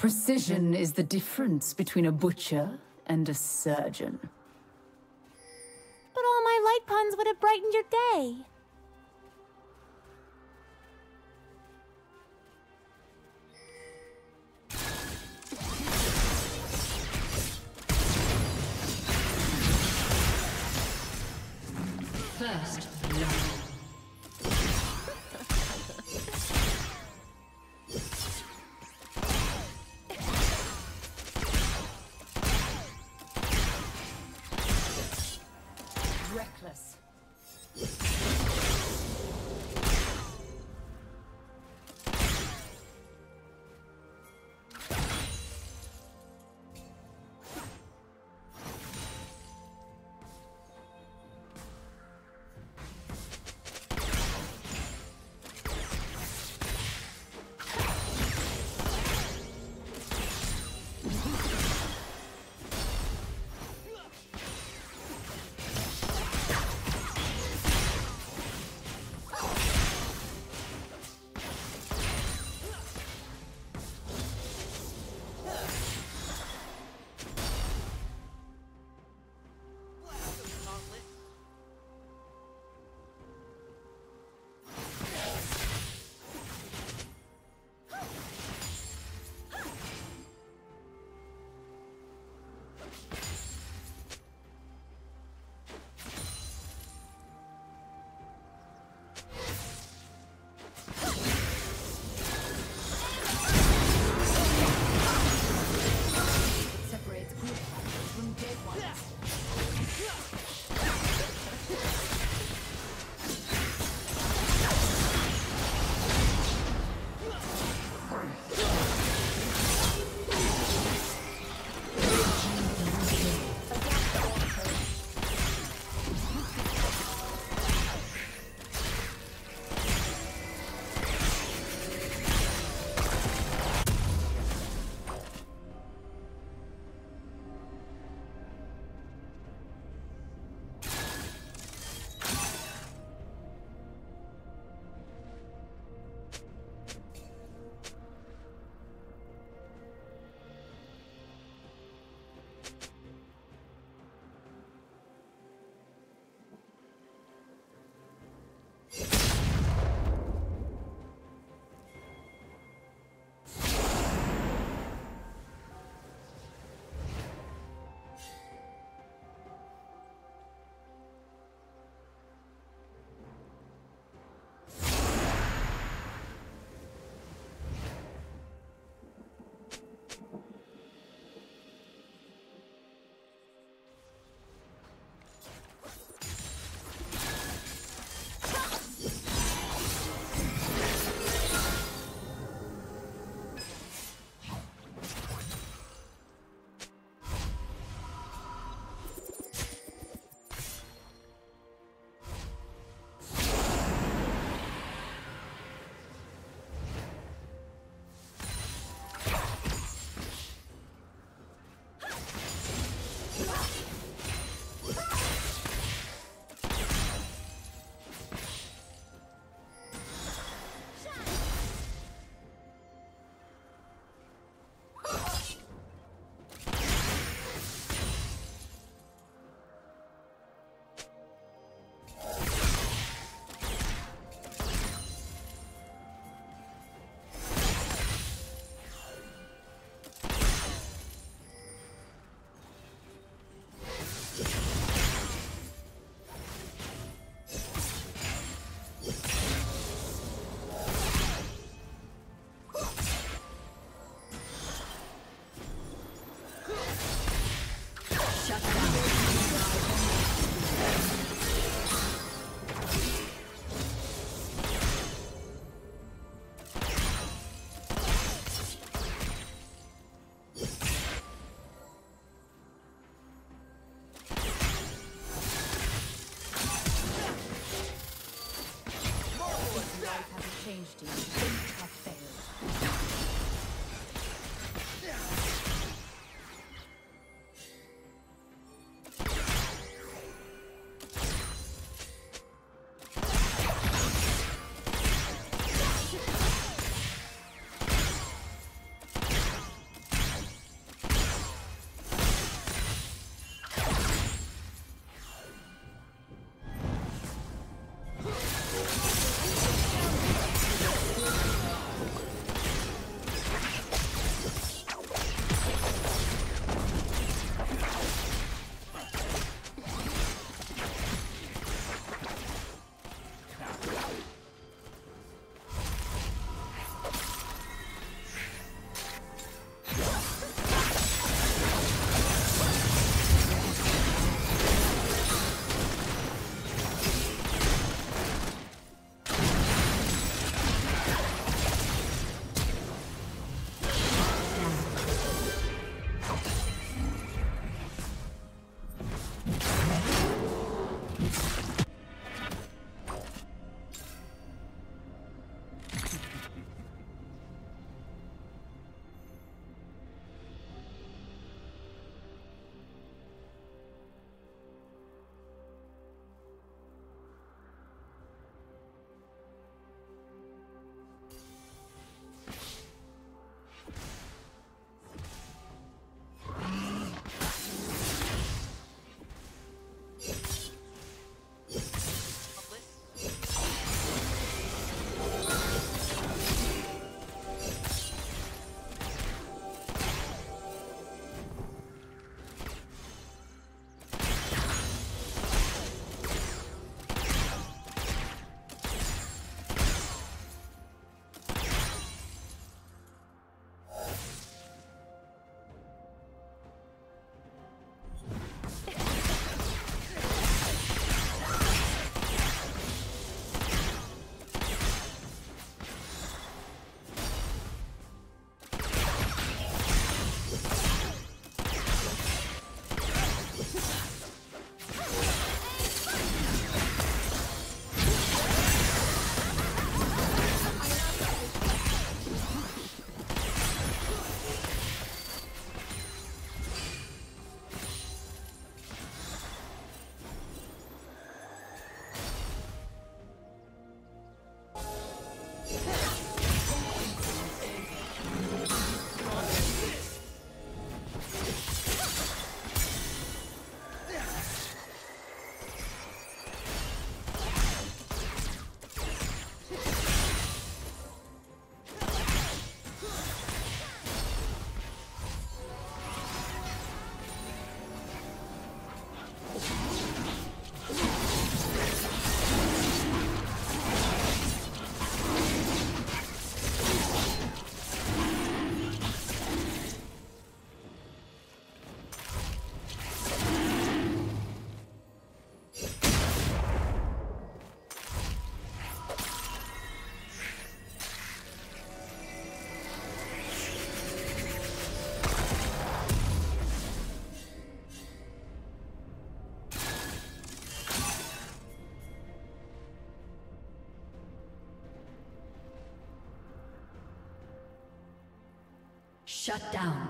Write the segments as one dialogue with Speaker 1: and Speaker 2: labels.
Speaker 1: Precision is the difference between a butcher and a surgeon.
Speaker 2: But all my light puns would have brightened your day.
Speaker 1: team's Shut down.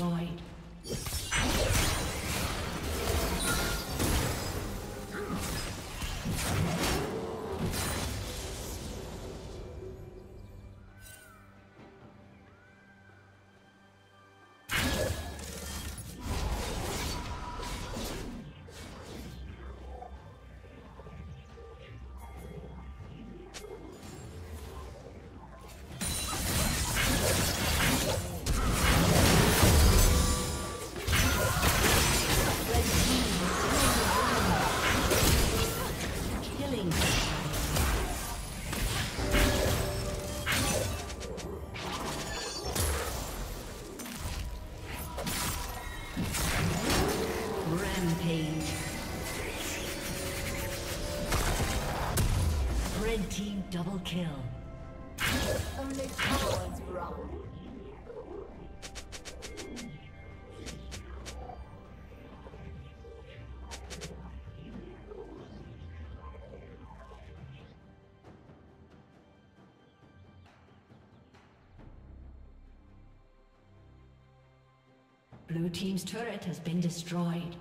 Speaker 1: Destroyed. Double kill. Only cowards run. Blue Team's turret has been destroyed.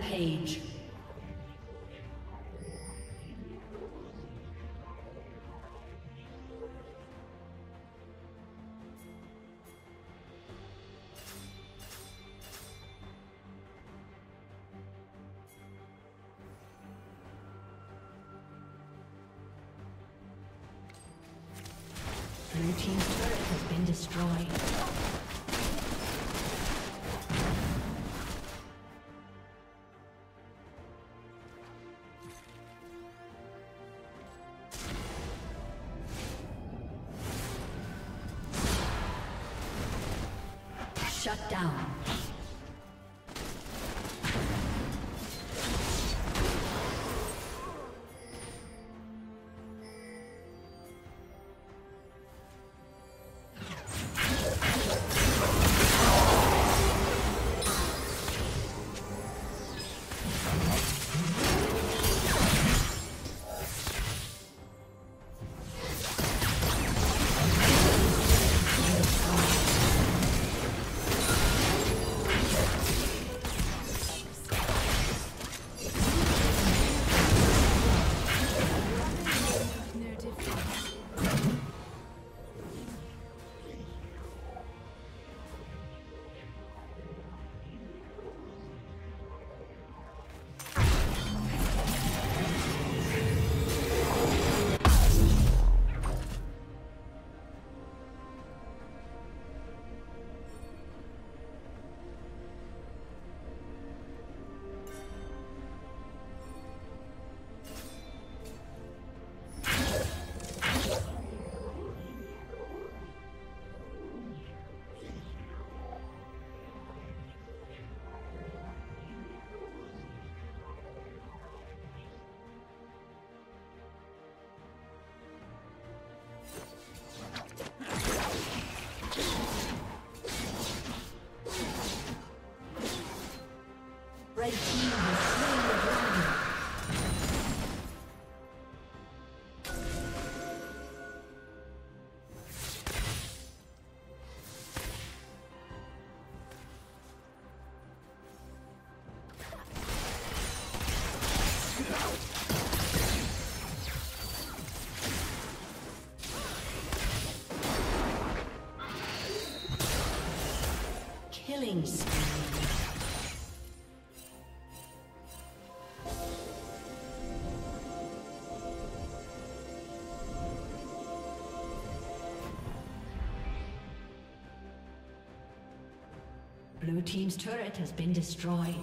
Speaker 1: Rampage. Shut down. Killing. Blue Team's turret has been destroyed.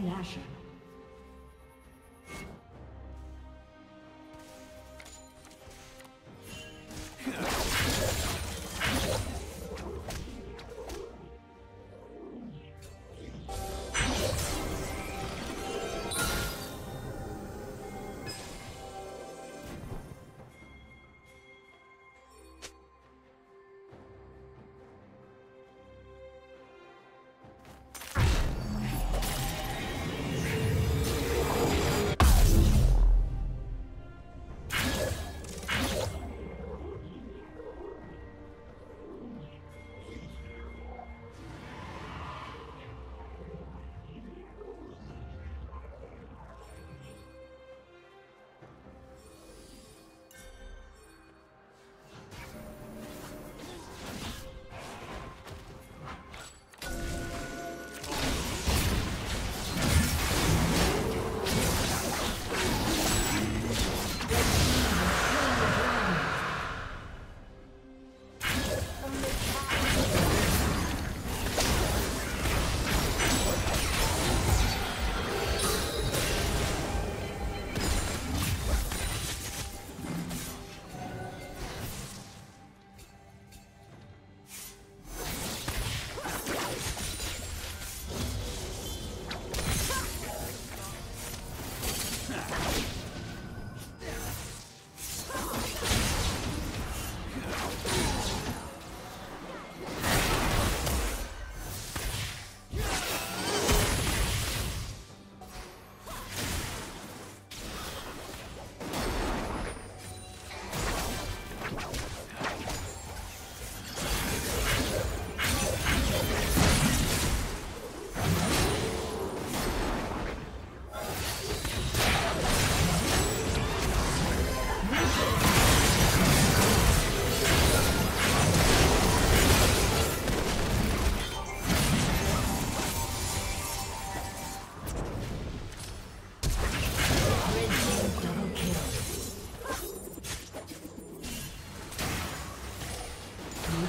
Speaker 1: Slasher.